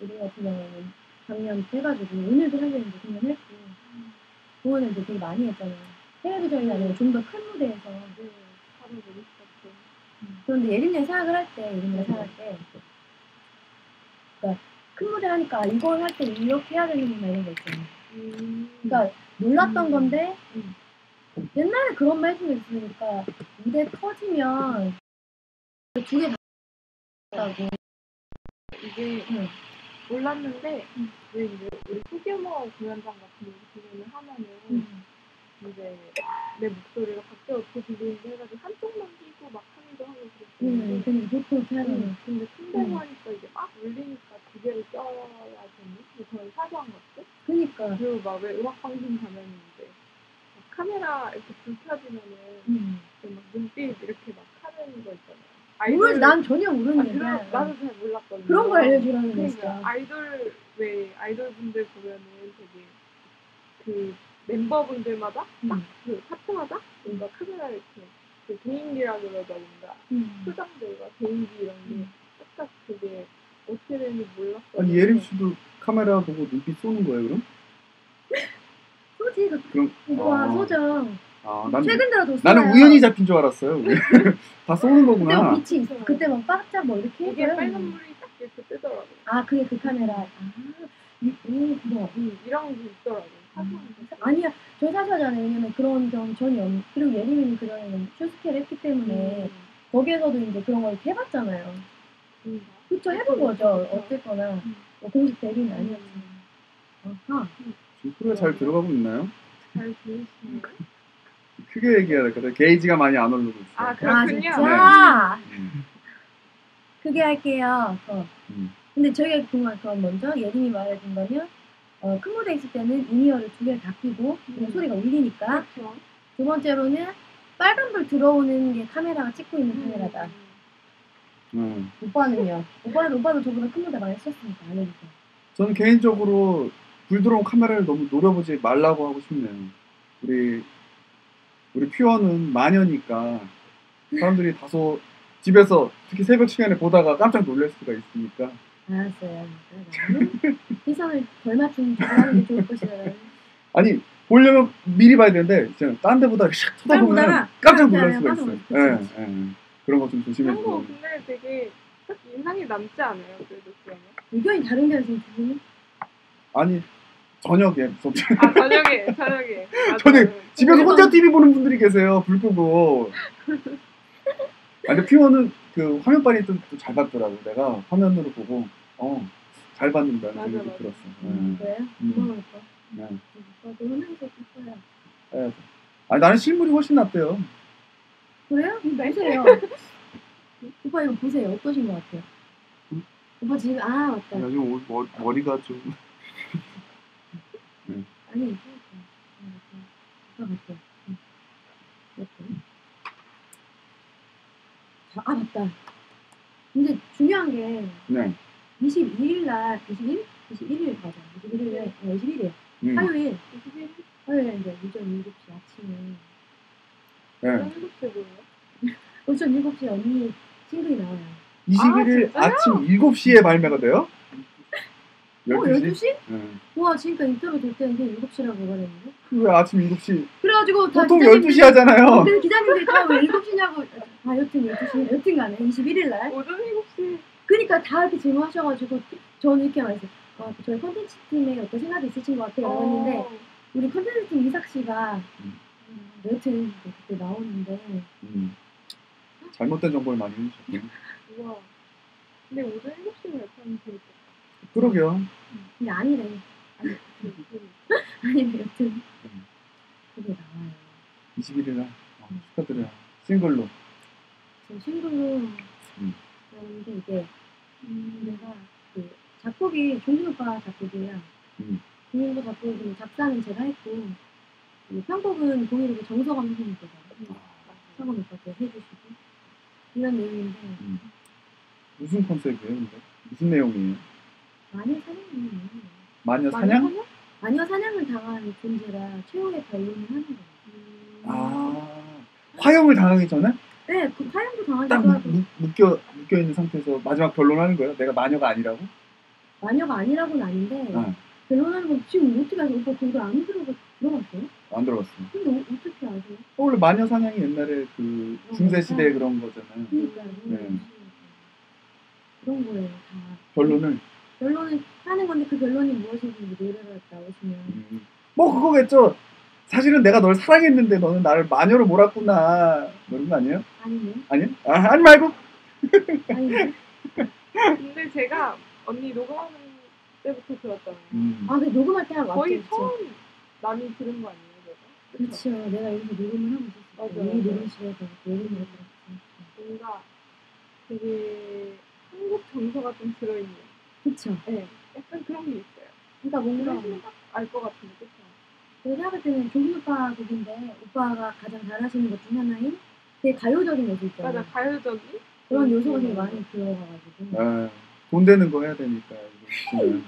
[SPEAKER 1] 우리 같은 경우는 작년 해가지고 오늘도 사실 이제 공연했고 공연을 이제 되게 많이 했잖아요. 텔레비전이 아니라 좀더 큰 무대에서
[SPEAKER 3] 네, 바로 보고 싶었죠.
[SPEAKER 1] 그런데 예림네 생각을 할 때, 예림네 생각할 때, 그러니까 큰 무대 하니까 이걸 할 때 이렇게 해야 되는구나 이런 거 있잖아요.
[SPEAKER 3] 음.
[SPEAKER 1] 그러니까 몰랐던
[SPEAKER 3] 음.
[SPEAKER 1] 건데
[SPEAKER 3] 음.
[SPEAKER 1] 옛날에 그런 말 해준 게 있으니까 무대 터지면 두 개 다고
[SPEAKER 3] 이게
[SPEAKER 1] 응.
[SPEAKER 3] 몰랐는데
[SPEAKER 1] 음.
[SPEAKER 3] 왜 이제 우리 소규모 공연장 같은 데 공연을 하면은
[SPEAKER 1] 음.
[SPEAKER 3] 이제 내 목소리가 갑자기 어떻게 들리는지 해가지고 한쪽만 끼고 막 하기도 하고
[SPEAKER 1] 음,
[SPEAKER 3] 그랬는데
[SPEAKER 1] 근데 보통 하면
[SPEAKER 3] 음, 근데
[SPEAKER 1] 음.
[SPEAKER 3] 하니까 이게 막 울리니까 두 개를 껴야 되니? 근데 저는 사소한 것들?
[SPEAKER 1] 그니까
[SPEAKER 3] 그리고 막 왜 음악 방송 가면은 이제 막 카메라 이렇게 불 켜지면은
[SPEAKER 1] 음.
[SPEAKER 3] 막 눈빛 이렇게 막 하는 거 있잖아요.
[SPEAKER 1] 모르지 난 전혀
[SPEAKER 3] 아,
[SPEAKER 1] 모르는
[SPEAKER 3] 그런,
[SPEAKER 1] 얘기야
[SPEAKER 3] 나도 잘 몰랐거든요.
[SPEAKER 1] 그런 걸 알려주라는 거
[SPEAKER 3] 그러니까 아이돌 왜 아이돌 분들 보면은 되게 그 멤버분들마다
[SPEAKER 1] 음.
[SPEAKER 3] 그 파트마다 뭔가 카메라 이렇게 그 개인기라 그러다 뭔가
[SPEAKER 1] 음.
[SPEAKER 3] 표정들과 개인기 이런 게
[SPEAKER 1] 음.
[SPEAKER 3] 딱딱 되게 어떻게 되는지 몰랐어요.
[SPEAKER 2] 아니 예림 씨도 카메라 보고 눈빛 쏘는 거예요 그럼?
[SPEAKER 1] 소지 그
[SPEAKER 2] 그럼 아.
[SPEAKER 1] 소정
[SPEAKER 2] 아, 난,
[SPEAKER 1] 최근 들어 더
[SPEAKER 2] 나는. 우연히 잡힌 줄 알았어요. 다 쏘는
[SPEAKER 1] 그때 뭐
[SPEAKER 2] 거구나.
[SPEAKER 1] 빛이 있어 그때 막 바짝 뭐 이렇게
[SPEAKER 3] 이게
[SPEAKER 1] 해줘요
[SPEAKER 3] 빨간 물이 딱 이렇게 뜨더라고요.
[SPEAKER 1] 아 그게 그 카메라 아 이, 오 그거
[SPEAKER 3] 음, 이런 게 있더라고요. 사소한 거.
[SPEAKER 1] 아니야 저 사실잖아요 왜냐면 그런 경우 전혀 없 그리고 예림이는 그전에는 슈스케를 했기 때문에
[SPEAKER 3] 음.
[SPEAKER 1] 거기에서도 이제 그런 걸 이렇게 해봤잖아요
[SPEAKER 3] 음.
[SPEAKER 1] 그쵸 해본 거죠 어쨌거나
[SPEAKER 3] 음.
[SPEAKER 1] 뭐 공식 데뷔는 아니었지만 아하
[SPEAKER 2] 지금 프로에 잘 들어가고 있나요?
[SPEAKER 3] 잘 보이시네요.
[SPEAKER 2] 크게 얘기해야 될것 같아요. 게이지가 많이 안 오르고 있어요.
[SPEAKER 3] 아,
[SPEAKER 1] 아
[SPEAKER 3] 그렇군요.
[SPEAKER 1] 진짜
[SPEAKER 2] 음.
[SPEAKER 1] 크게 할게요 어.
[SPEAKER 2] 음.
[SPEAKER 1] 근데 저희가 궁금한 건 먼저 예림이 말해준 거면 어, 큰 무대 있을 때는 in-ear를 두 개를 다 끼고
[SPEAKER 3] 음.
[SPEAKER 1] 소리가 울리니까
[SPEAKER 3] 그렇죠.
[SPEAKER 1] 두 번째로는 빨간불 들어오는 게 카메라가 찍고 있는 카메라다
[SPEAKER 2] 음.
[SPEAKER 1] 오빠는요? 오빠는 오빠도 저보다 큰 무대 많이 썼으니까 알려주세요
[SPEAKER 2] 저는 개인적으로 불 들어온 카메라를 너무 노려보지 말라고 하고 싶네요. 우리 우리 퓨어는 마녀니까 사람들이 다소 집에서 특히 새벽 시간에 보다가 깜짝 놀랄 수가 있으니까
[SPEAKER 1] 알았어요 시선을 덜 맞춘 하는 게 좋을 것이다
[SPEAKER 2] 아니 보려면 미리 봐야 되는데 진짜 딴 데보다 샥 쳐다보면 깜짝 놀랄 수가 있어요. 예, 예, 예. 그런 거 좀 조심해서.
[SPEAKER 3] 한국 근데 되게 딱 인상이 남지 않아요? 그래도 그러면.
[SPEAKER 1] 의견이 다른데요 지금?
[SPEAKER 2] 아니 저녁에 무섭지.
[SPEAKER 3] 아 저녁에 저녁에. 맞아요.
[SPEAKER 2] 저녁에 집에서 혼자 TV 보는 분들이 계세요. 불 끄고. 아, 근데 퓨어는 그 화면빨이 좀잘 봤더라고. 내가 화면으로 보고 어 잘 봤는다는
[SPEAKER 3] 맞아,
[SPEAKER 2] 생각이
[SPEAKER 3] 맞아.
[SPEAKER 2] 들었어.
[SPEAKER 1] 음,
[SPEAKER 2] 예.
[SPEAKER 1] 그래요?
[SPEAKER 2] 음.
[SPEAKER 1] 고마울 거
[SPEAKER 2] 예.
[SPEAKER 1] 오빠도 하면서 싶어요
[SPEAKER 2] 예. 아니 나는 실물이 훨씬 낫대요.
[SPEAKER 1] 그래요? 이거 보세요 오빠 이거 보세요 어떠신 것 같아요?
[SPEAKER 2] 응?
[SPEAKER 1] 오빠 지금 아 맞다
[SPEAKER 2] 요즘 옷- 머, 머리가 좀
[SPEAKER 1] 아니 이거 오빠 같아요 응. 이렇게 자, 아 맞다 근데 중요한 게
[SPEAKER 2] 네.
[SPEAKER 1] 22일 날 21? 21일 맞아 21일에 어 21일
[SPEAKER 2] 음.
[SPEAKER 1] 화요일
[SPEAKER 3] 21일
[SPEAKER 1] 화요일 이제 오전 7시 아침에
[SPEAKER 2] 네.
[SPEAKER 3] 오전 7시에 보여요?
[SPEAKER 1] 오전 7시에 언니 싱글이 나와요
[SPEAKER 2] 21일
[SPEAKER 3] 진짜요?
[SPEAKER 2] 아, 침 7시에 발매가 돼요?
[SPEAKER 1] 어
[SPEAKER 2] 12시?
[SPEAKER 1] 12시?
[SPEAKER 2] 네.
[SPEAKER 1] 와 지금까 인터뷰 될 때는 7시라고 말했는데
[SPEAKER 2] 왜 아침 7시?
[SPEAKER 1] 그래가지고 다
[SPEAKER 2] 보통
[SPEAKER 1] 기자님들이-
[SPEAKER 2] 12시 하잖아요.
[SPEAKER 1] 근데 기자님들이 다왜 7시냐고 아 여튼 12시 여튼 간에 21일 날
[SPEAKER 3] 오전 7시.
[SPEAKER 1] 그러니까 다 이렇게 질문하셔가지고 저는 이렇게 말했어요 아, 저희 컨텐츠 팀에 어떤 생각이 있으신 것 같아요 했는데
[SPEAKER 3] 어,
[SPEAKER 1] 우리 컨텐츠 팀 이삭 씨가
[SPEAKER 2] 음.
[SPEAKER 1] 음, 여튼 그때 나오는데
[SPEAKER 2] 음. 잘못된 정보를 많이 해주셨네요.
[SPEAKER 3] 우와. 근데 오전 7시면 약간 재밌겠다.
[SPEAKER 2] 그러게요.
[SPEAKER 1] 근데 아니래 아니, 아니래 여튼
[SPEAKER 2] 음.
[SPEAKER 1] 그게 나와요
[SPEAKER 2] 21일 날 어, 축하드려요. 싱글로.
[SPEAKER 1] 지금 싱글로
[SPEAKER 2] 음.
[SPEAKER 1] 나오는데 이게 음, 내가 그 작곡이 오빠 작곡이에요
[SPEAKER 2] 음.
[SPEAKER 1] 종민 오빠 작곡이 작사는 제가 했고 그 편곡은 동일하게 정서감 선생님께서 성원 오빠께 해주시고 이런 내용인데
[SPEAKER 2] 음. 무슨 컨셉이에요, 근데? 무슨 내용이에요?
[SPEAKER 1] 마녀 사냥이에요
[SPEAKER 2] 마녀 사냥?
[SPEAKER 1] 마녀 사냥을 당한 존재라 최후의 변론을 하는 거예요
[SPEAKER 3] 음.
[SPEAKER 2] 아, 화형을 당하기 전에
[SPEAKER 1] 네, 그 화형도
[SPEAKER 2] 딱
[SPEAKER 1] 당하기도 하고
[SPEAKER 2] 묶, 묶여, 묶여 있는 상태에서 마지막 변론하는 거예요? 내가 마녀가 아니라고?
[SPEAKER 1] 마녀가 아니라고는 아닌데
[SPEAKER 2] 어.
[SPEAKER 1] 변론하는 건 지금 어떻게 알아요? 오빠 그걸 안 들어가 들어봤어요?
[SPEAKER 2] 안 들어봤어.
[SPEAKER 1] 근데 어, 어떻게?
[SPEAKER 3] 아세요?
[SPEAKER 2] 원래 마녀 사냥이 옛날에 그 중세 시대 그런 거잖아요.
[SPEAKER 1] 그러니까
[SPEAKER 2] 네.
[SPEAKER 1] 그런 거예요. 다
[SPEAKER 2] 결론은
[SPEAKER 1] 결론은 하는 건데 그 결론이 무엇인지 노래가 나오시면
[SPEAKER 2] 음, 뭐 그거겠죠. 사실은 내가 널 사랑했는데 너는 나를 마녀로 몰았구나. 뭐 이런 거 아니에요?
[SPEAKER 1] 아니네.
[SPEAKER 2] 아니요? 아, 하지 말고.
[SPEAKER 1] 아니네.
[SPEAKER 3] 근데 제가 언니 녹음하는 때부터 들었잖아요.
[SPEAKER 2] 음.
[SPEAKER 1] 아, 그 녹음할 때한 왔죠.
[SPEAKER 3] 거의
[SPEAKER 1] 그치?
[SPEAKER 3] 처음 많이 들은 거 아니에요?
[SPEAKER 1] 그렇죠. 내가 여기서 녹음을 하고 있었어. 우리. 녹음실에서 녹음을 했었어.
[SPEAKER 3] 뭔가 되게 한국 정서가 좀 들어있는.
[SPEAKER 1] 그쵸.
[SPEAKER 3] 네, 약간 그런 게 있어요.
[SPEAKER 1] 그러니까 뭔가
[SPEAKER 3] 들으시면 딱알것 같은데, 그쵸?
[SPEAKER 1] 내가 생각할 때는 조기 오빠 곡인데 오빠가 가장 잘하시는 것 중 하나인 되게 가요적인 요소 있잖아요.
[SPEAKER 3] 맞아, 가요적인
[SPEAKER 1] 그런 요소가 되게
[SPEAKER 3] 음.
[SPEAKER 1] 많이 들어가가지고.
[SPEAKER 2] 아, 돈 되는 거 해야 되니까. 이거.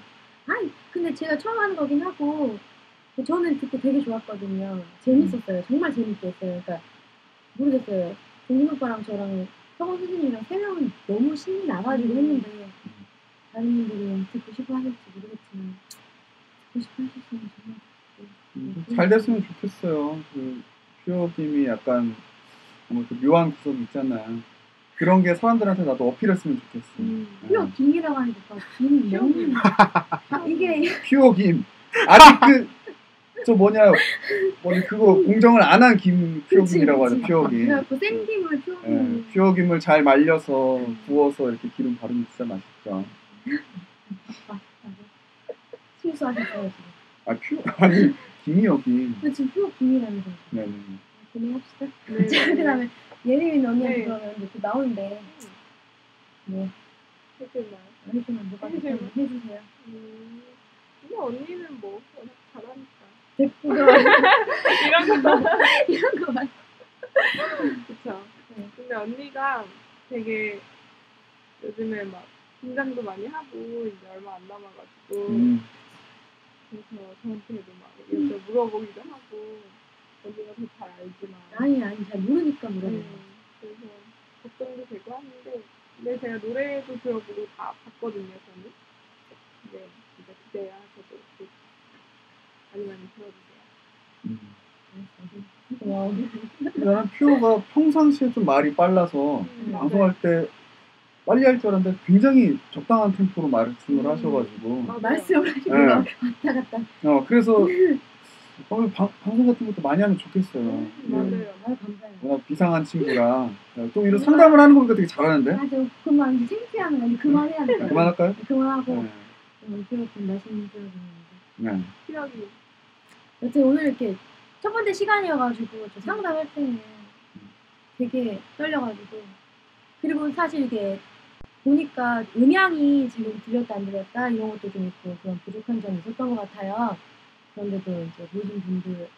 [SPEAKER 1] 아니, 근데 제가 처음 하는 거긴 하고, 저는 그때 되게 좋았거든요. 재밌었어요. 정말 재밌게 했어요. 그러니까, 모르겠어요. 종민 오빠랑 저랑 성원 선생님이랑 세 명은 너무 신이 나가지고
[SPEAKER 3] 음.
[SPEAKER 1] 했는데, 다른 분들은 듣고 싶어 하실지 모르겠지만, 듣고 싶어 하셨으면 정말
[SPEAKER 2] 음, 잘 됐으면 좋겠어요. 그 퓨어김이 약간 뭐그 묘한 구석이 있잖아요. 그런 게 사람들한테 나도 어필했으면 좋겠어.
[SPEAKER 3] 음.
[SPEAKER 2] 네.
[SPEAKER 1] 퓨어 김이라고 하니까 김
[SPEAKER 3] 퓨어
[SPEAKER 1] 먹는 아, 이게
[SPEAKER 2] 퓨어 김. 아직 그 저 뭐냐 뭐지 그거 공정을 안 한 김 퓨어 김이라고 하죠. 퓨어 김.
[SPEAKER 1] 그래갖고 생김을 퓨어
[SPEAKER 2] 예,
[SPEAKER 1] 김
[SPEAKER 2] 퓨어 김을 잘 말려서 구워서 이렇게 기름 바르면 진짜 맛있죠.
[SPEAKER 1] 실수하셨어요 지금.
[SPEAKER 2] 아퓨 아니 김이어김.
[SPEAKER 1] 근데 지금 퓨어 김이라면서
[SPEAKER 2] 네네.
[SPEAKER 1] 고민합시다.
[SPEAKER 3] 네.
[SPEAKER 1] 자, 그다음에 예림이 언니한테
[SPEAKER 3] 네.
[SPEAKER 1] 그러면 이제 또 나오는데 뭐
[SPEAKER 3] 해주나요?
[SPEAKER 1] 해주면 뭐가
[SPEAKER 3] 해주세요.
[SPEAKER 1] 됐든 해주세요.
[SPEAKER 3] 음, 근데 언니는 뭐 워낙 잘하니까 이런 거
[SPEAKER 1] 이런 거 말.
[SPEAKER 3] 그쵸
[SPEAKER 1] 네.
[SPEAKER 3] 근데 언니가 되게 요즘에 막 긴장도 많이 하고 이제 얼마 안 남아가지고
[SPEAKER 2] 음.
[SPEAKER 3] 그래서 저한테도 막 이렇게 물어보기도 하고 언니가 더 잘 알지만.
[SPEAKER 1] 아니 아니 잘 모르니까 물어보는
[SPEAKER 3] 음, 그래서 걱정도 되고 하는데 근데 제가 노래도 들어보고 다 봤거든요 저는. 네 진짜 기대하셔도 좋- 많이 많이 들어주세요.
[SPEAKER 2] 음.
[SPEAKER 1] 와
[SPEAKER 2] 나는 퓨어가 평상시에 좀 말이 빨라서
[SPEAKER 3] 음,
[SPEAKER 2] 방송할 때 빨리 할 줄 알았는데 굉장히 적당한 템포로 말씀을
[SPEAKER 3] 음.
[SPEAKER 2] 하셔가지고
[SPEAKER 3] 맞아요.
[SPEAKER 1] 말씀을 하시고
[SPEAKER 2] 네.
[SPEAKER 1] 왔다 갔다.
[SPEAKER 2] 어 그래서 어, 방, 방송 같은 것도 많이 하면 좋겠어요.
[SPEAKER 3] 음,
[SPEAKER 2] 예.
[SPEAKER 3] 맞아요.
[SPEAKER 1] 아 감사해요.
[SPEAKER 2] 워낙 비상한 친구라 어, 또 이런 상담을 하는 거 보니까 되게 잘하는데
[SPEAKER 1] 아, 저 그만 이제 창피하는 거 아니 그만해야 돼.
[SPEAKER 2] 그만할까요?
[SPEAKER 1] 그만하고
[SPEAKER 2] 네.
[SPEAKER 1] 어, 좀 맛있는 줄 알았는데.
[SPEAKER 2] 네.
[SPEAKER 3] 시력이
[SPEAKER 1] 여튼 오늘 이렇게 첫 번째 시간이어가지고 저 상담할 때는 되게 떨려가지고 그리고 사실 이게 보니까 음향이 지금 들렸다 안 들렸다 이런 것도 좀 있고 그런 부족한 점이 있었던 것 같아요. 그런데도 이제 모든 분들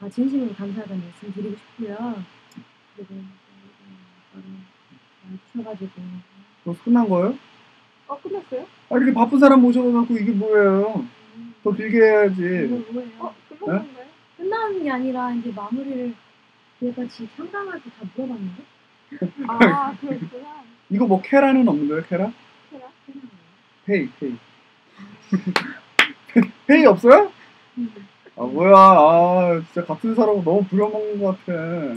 [SPEAKER 1] 아 진심으로 감사하다는 말씀 드리고 싶고요. 그리고 와주셔가지고
[SPEAKER 2] 뭐 끝난 거예요?
[SPEAKER 3] 어 끝났어요?
[SPEAKER 2] 아 이렇게 바쁜 사람 모셔놓고 이게 뭐예요? 더 길게 해야지.
[SPEAKER 1] 이거 뭐예요?
[SPEAKER 3] 어 끝난 건가요?
[SPEAKER 1] 끝나는 게 아니라 이제 마무리를 내가 지금 상담할 때 다 물어봤는데
[SPEAKER 3] 아 그렇구나
[SPEAKER 2] 이거 뭐 캐라는 없는 거예요? 캐라?
[SPEAKER 3] 그래?
[SPEAKER 2] 페이 페이. 페이 없어요? 아 뭐야? 아 진짜 같은 사람 너무 부려먹는 것 같아.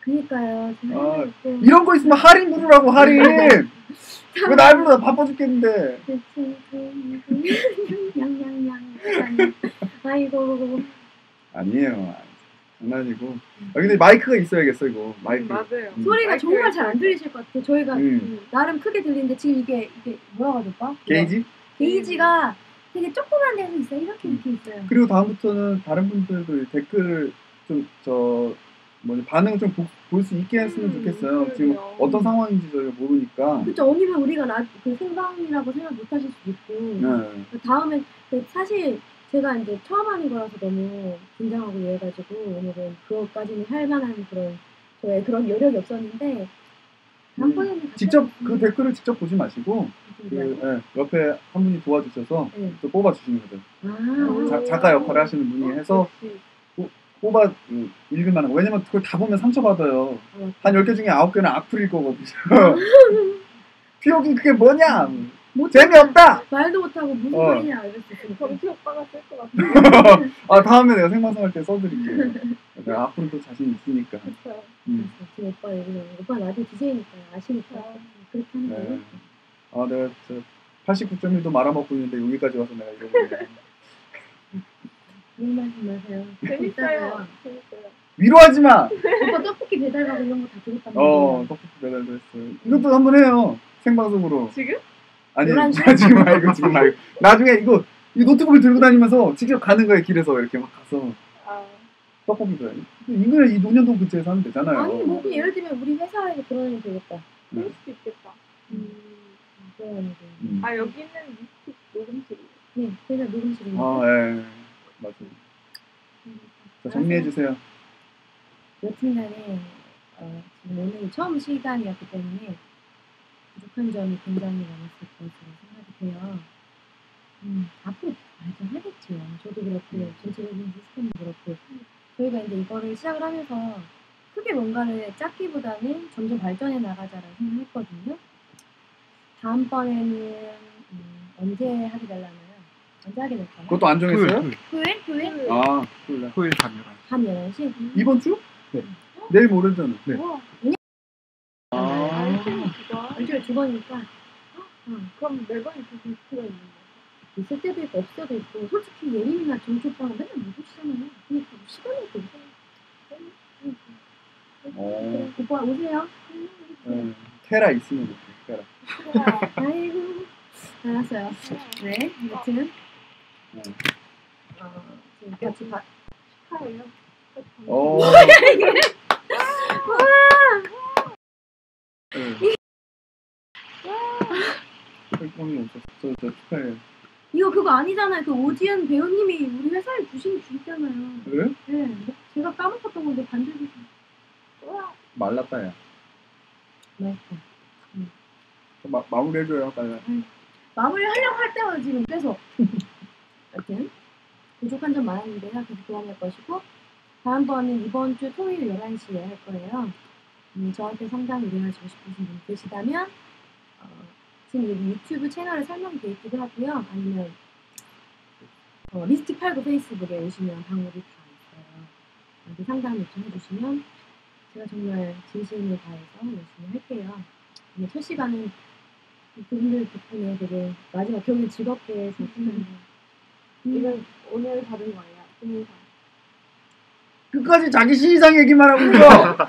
[SPEAKER 1] 그니까요.
[SPEAKER 2] 아. 이런 거 있으면 할인 부르라고 할인. 왜날 불러? 나 바빠 죽겠는데.
[SPEAKER 1] 양양양. 아이고.
[SPEAKER 2] 아니에요. 장난이고. 아 근데 마이크가 있어야겠어 이거. 마이크.
[SPEAKER 3] 음, 맞아요
[SPEAKER 2] 음.
[SPEAKER 1] 소리가
[SPEAKER 3] 마이크
[SPEAKER 1] 정말 잘 안 들리실 것 같아요. 저희가
[SPEAKER 2] 음.
[SPEAKER 1] 나름 크게 들리는데 지금 이게 이게 뭐라고 하죠, 오빠?
[SPEAKER 2] 게이지?
[SPEAKER 1] 게이지가 되게 조그만 데서 있어요. 이렇게 이렇게 있어요.
[SPEAKER 2] 그리고 다음부터는 다른 분들도 댓글을 좀 저 뭐지 반응 좀 볼 수 있게 했으면
[SPEAKER 3] 음,
[SPEAKER 2] 좋겠어요. 지금
[SPEAKER 3] 그러게요.
[SPEAKER 2] 어떤 상황인지 저희가 모르니까.
[SPEAKER 1] 그쵸 언니면 우리가 나, 그 생방이라고 생각 못 하실 수도 있고
[SPEAKER 2] 네.
[SPEAKER 1] 그 다음에 그 사실 제가 이제 처음 하는 거라서 너무 긴장하고 이래가지고 오늘은 그것까지는 할 만한 그런 저의 그런 여력이 없었는데 같이
[SPEAKER 2] 직접. 그 댓글을 직접 보지 마시고 그 예, 옆에 한 분이 도와주셔서
[SPEAKER 1] 네.
[SPEAKER 2] 또 뽑아 주시는 거죠.
[SPEAKER 1] 아,
[SPEAKER 2] 자- 작가 역할을 하시는 분이 해서
[SPEAKER 3] 역시.
[SPEAKER 2] 뽑아 음, 읽을 만한 거. 왜냐면 그걸 다 보면 상처받아요. 한 10개 중에 9개는 악플일 거거든요. 피오기 그게 뭐냐?
[SPEAKER 1] 못
[SPEAKER 2] 재미없다.
[SPEAKER 1] 말도 못하고 무슨
[SPEAKER 2] 어.
[SPEAKER 1] 소리냐 있으니까.
[SPEAKER 3] 정치 오빠가 쓸 것 같아요.
[SPEAKER 2] 아 다음에 내가 생방송 할 때 써드릴게요. 내가 앞으로 또 자신 있으니까.
[SPEAKER 3] 그렇죠.
[SPEAKER 2] 음.
[SPEAKER 1] 지금 오빠 얘기는 오빠 라디오 DJ니까 아시니까
[SPEAKER 3] 아.
[SPEAKER 1] 그렇게 하는
[SPEAKER 2] 네.
[SPEAKER 1] 거예요.
[SPEAKER 2] 아 내가 저 89.1도 말아먹고 있는데 여기까지 와서 내가 이러고 있네.
[SPEAKER 1] 말씀.
[SPEAKER 3] 재밌어요. 재밌어요.
[SPEAKER 2] 위로하지 마.
[SPEAKER 1] 오빠 떡볶이 배달 가고 이런 거 다 들었단
[SPEAKER 2] 어. 떡볶이 배달도 했어요. 이것도 한번 해요. 생방송으로.
[SPEAKER 3] 지금?
[SPEAKER 2] 아니
[SPEAKER 1] 11시.
[SPEAKER 2] 지금 말고 지금 말고. 나중에 이거 이 노트북을 들고 다니면서 직접 가는 거예요 길에서 이렇게 막 가서
[SPEAKER 3] 아,
[SPEAKER 2] 떡볶이도 해. 이거는 이 논현동 근처에서 하면 되잖아요.
[SPEAKER 1] 아니 뭐 예를 들면 우리 회사에서 그러면 되겠다.
[SPEAKER 3] 그럴 수도 있겠다. 음.
[SPEAKER 1] 돼.
[SPEAKER 2] 음.
[SPEAKER 3] 아, 여기는 미스틱 녹음실이에요.
[SPEAKER 1] 네, 회사 녹음실이니까.
[SPEAKER 2] 아 예. 맞아요. 자 정리해 주세요.
[SPEAKER 1] 여튼간에 어, 지금 오늘 처음 시간이었기 때문에 부족한 점이 굉장히 많았을 것으로 생각이 돼요. 음, 앞으로 발전하겠죠. 저도 그렇고 전체적인 시스템도 그렇고 저희가 이제 이거를 시작을 하면서 크게 뭔가를 짰기보다는 점점 발전해 나가자라고 생각했거든요. 다음번에는 음, 언제 하게 되려나요? 언제 하게 될까요?
[SPEAKER 2] 그것도 안 정했어요?
[SPEAKER 4] 토요일,
[SPEAKER 1] 토요일? 토요일?
[SPEAKER 2] 아 몰라.
[SPEAKER 4] 토요일 밤 11시.
[SPEAKER 1] 밤 11시?
[SPEAKER 2] 이번 주?
[SPEAKER 4] 네.
[SPEAKER 2] 내일 모레잖아.
[SPEAKER 4] 네.
[SPEAKER 1] 우와,
[SPEAKER 2] 아.
[SPEAKER 3] 아, 일주
[SPEAKER 1] 일주일에 두 번이니까 어,
[SPEAKER 3] 그럼 매번 이렇게 미스트가 있는 거예요?
[SPEAKER 1] 있을 때도 있고 없을 때도 있고 솔직히 예림이나 정치 오빠는 맨날 못 오시잖아요. 그러니까 뭐 시간이 없고
[SPEAKER 2] 어.
[SPEAKER 1] 오빠 오세요.
[SPEAKER 2] 예. 테라 있으면 좋겠다. 테라.
[SPEAKER 1] 아이고 알았어요. 네, 여튼
[SPEAKER 2] 네.
[SPEAKER 1] 어, 지금 같이 봐.
[SPEAKER 3] 축하해요.
[SPEAKER 2] 어. 네. ፈል감이 없었어. 저, 저 축하해요.
[SPEAKER 1] 이거 그거 아니잖아요. 그 오지은 배우님이 우리 회사에 주신 주잖아요.
[SPEAKER 2] 그래?
[SPEAKER 1] 네, 제가 까먹었던 건데 반대로
[SPEAKER 3] 우와,
[SPEAKER 2] 말랐다, 야.
[SPEAKER 1] 맛있다.
[SPEAKER 2] 마, 마무리해줘요, 빨리.
[SPEAKER 1] 마무리 하려고 할 때마다 지금 계속. 여튼 부족한 점 많았는데요. 계속 그만할 것이고 다음번은 이번 주 토요일 11시에 할 거예요. 음, 저한테 상담 의뢰하시고 싶으신 분 계시다면 어, 지금 여기 유튜브 채널에 설명이 되어 있기도 하고요. 아니면 어, 리스틱 팔고 페이스북에 오시면 방법이 다 있어요. 여기 상담 요청해 주시면 제가 정말 진심을 다해서 열심히 할게요. 오늘 첫 시간은 그분들 덕분에 되게 마지막 경기 즐겁게 잘 끝났네요. 음,
[SPEAKER 3] 이건 오늘 받은 거예요. 신인상.
[SPEAKER 2] 끝까지 자기 시상 얘기만 하고 있어!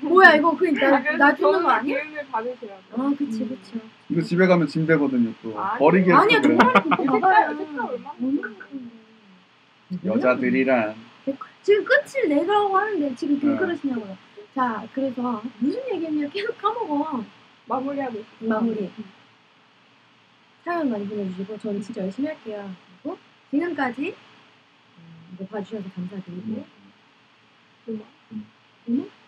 [SPEAKER 1] 뭐야 이거 나,
[SPEAKER 3] 아,
[SPEAKER 1] 나 주는 거 아니야?
[SPEAKER 3] 받으시라고.
[SPEAKER 1] 아 그치 그치.
[SPEAKER 2] 이거 집에 가면 짐 되거든요, 또.
[SPEAKER 3] 아니,
[SPEAKER 2] 버리기
[SPEAKER 1] 아니야
[SPEAKER 2] 그래.
[SPEAKER 1] 정말 그거 봐봐요.
[SPEAKER 3] 색깔, 얼마나.
[SPEAKER 2] 여자들이란.
[SPEAKER 1] 지금 끝을 내라고 하는데 지금 왜
[SPEAKER 2] 네.
[SPEAKER 1] 그러시냐고요. 자 그래서 무슨 얘기했냐 계속 까먹어.
[SPEAKER 3] 마무리하고 있어요.
[SPEAKER 1] 마무리. 사연 많이 보내주시고 저는 진짜 열심히 할게요. 그리고 지금까지 음, 이거 봐주셔서 감사드리고
[SPEAKER 3] 음악.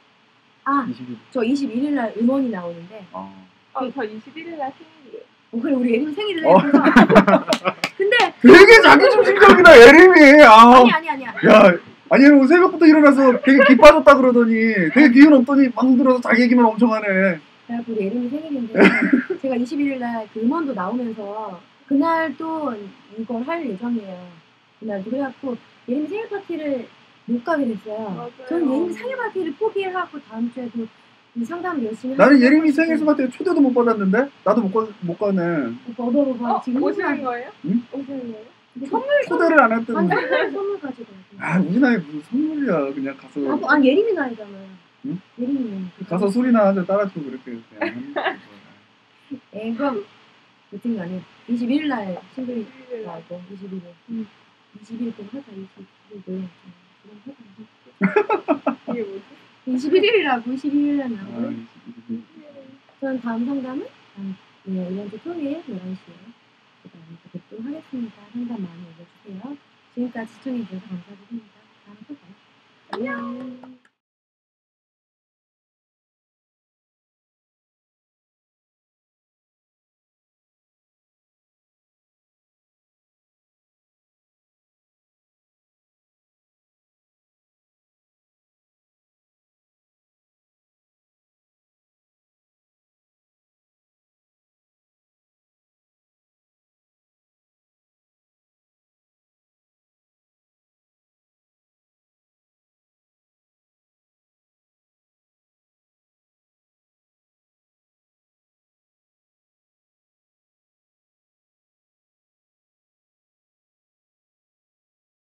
[SPEAKER 1] 아
[SPEAKER 2] 20일.
[SPEAKER 1] 저 21일 날 음원이 나오는데
[SPEAKER 2] 아.
[SPEAKER 3] 아, 저 21일 날 생일이에요.
[SPEAKER 1] 어, 그래 우리 예림이 생일을
[SPEAKER 2] 어.
[SPEAKER 1] 근데
[SPEAKER 2] 되게 자기 중심적이다, 예림이! 아.
[SPEAKER 1] 아니 아니 아니야
[SPEAKER 2] 야, 아니, 여러분 새벽부터 일어나서 되게 기빠졌다 그러더니 되게 기운 없더니 방 들어서 자기 얘기만 엄청 하네.
[SPEAKER 1] 그래갖고 우리 예림이 생일인데 제가 21일 날 그 음원도 나오면서 그날 또 이걸 할 예정이에요. 그날도 그래갖고 예림이 생일 파티를 못 가게 됐어요.
[SPEAKER 3] 맞아요.
[SPEAKER 1] 저는 예림이 생일 파티를 포기하고 다음 주에도 이 상담을 열심히
[SPEAKER 2] 나는 예림이
[SPEAKER 1] 싶고.
[SPEAKER 2] 생일 수한테 초대도 못 받았는데? 나도 못, 가, 못 가네.
[SPEAKER 1] 얻어봐봐
[SPEAKER 3] 어,
[SPEAKER 1] 지금
[SPEAKER 3] 오시는 거예요?
[SPEAKER 2] 응?
[SPEAKER 3] 오시는 거예요?
[SPEAKER 1] 선물
[SPEAKER 2] 초대를 안 했더니.
[SPEAKER 1] 아니 선물 선물 가지고
[SPEAKER 2] 아, 우리 나이 무슨 선물이야. 그냥 가서.
[SPEAKER 1] 아, 뭐, 아니 예림이 나이잖아요.
[SPEAKER 2] 응?
[SPEAKER 1] 예림이 나이.
[SPEAKER 2] 가서 술이나 한잔 따라주고 그렇게 그냥.
[SPEAKER 1] 예, 그럼 21일 날 싱글이
[SPEAKER 3] 21일 날.
[SPEAKER 1] 나오고 21일.
[SPEAKER 3] 응.
[SPEAKER 1] 20일 동안 하자 21일.
[SPEAKER 3] 이게 뭐지?
[SPEAKER 1] 21일이라고 12일날 나오고
[SPEAKER 2] 아,
[SPEAKER 1] 저는 네. 다음 상담은 음, 네, 이번 주 토요일 11시에 그다음에 또 하겠습니다. 상담 많이 올려주세요. 지금까지 시청해주셔서 감사드립니다. 다음에 또 봐요. 안녕.